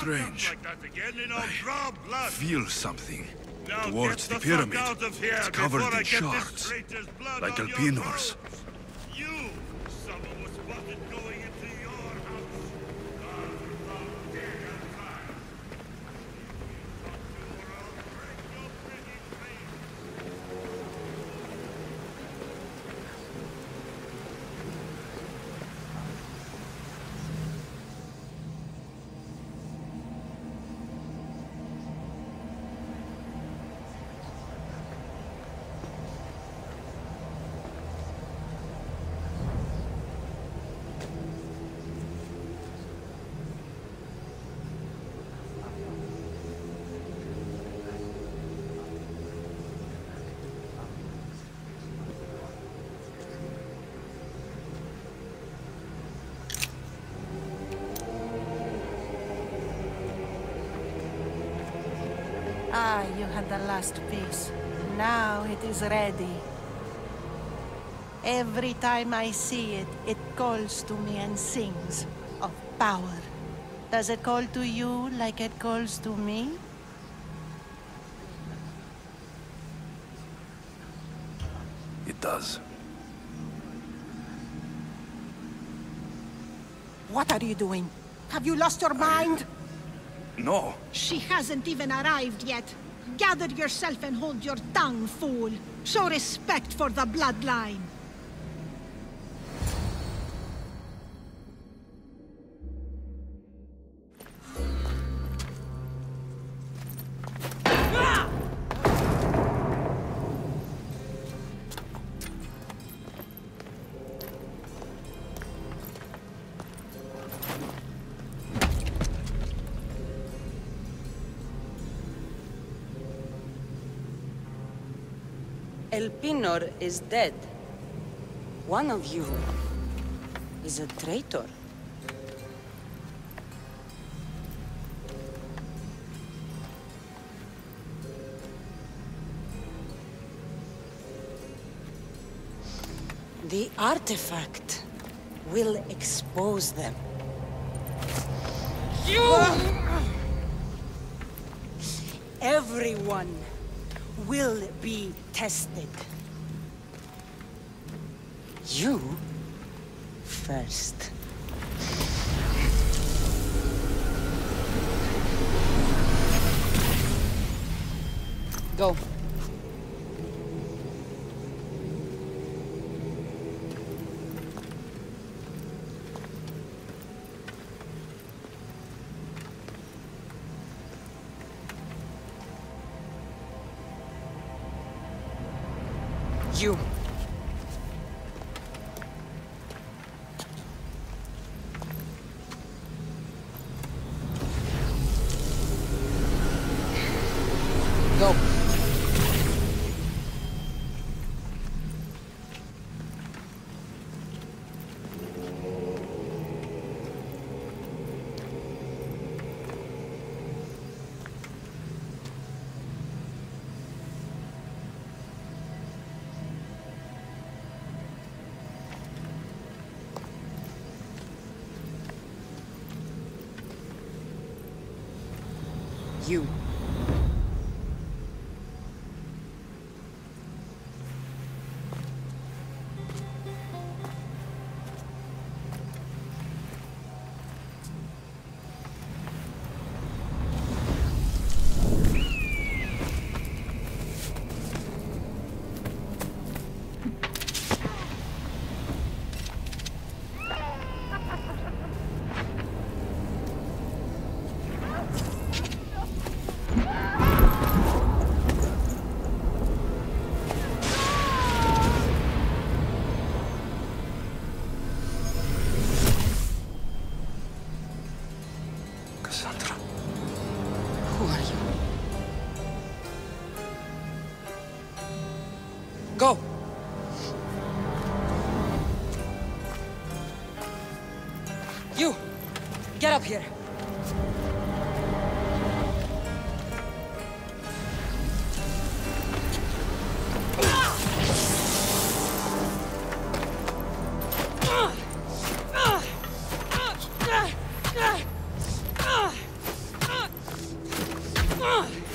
strange. Like that again in our draw blood. Feel something. Now Towards the pyramid. It's covered I in shards. Like on Ah, you had the last piece. Now it is ready. Every time I see it, it calls to me and sings of power. Does it call to you like it calls to me? It does. What are you doing? Have you lost your mind? No. She hasn't even arrived yet. Gather yourself and hold your tongue, fool. Show respect for the bloodline. Elpenor is dead. One of you is a traitor. The artifact will expose them. You! Everyone will be tested. You first. Go. You. You. Go! You! Get up here! The